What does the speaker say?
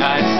I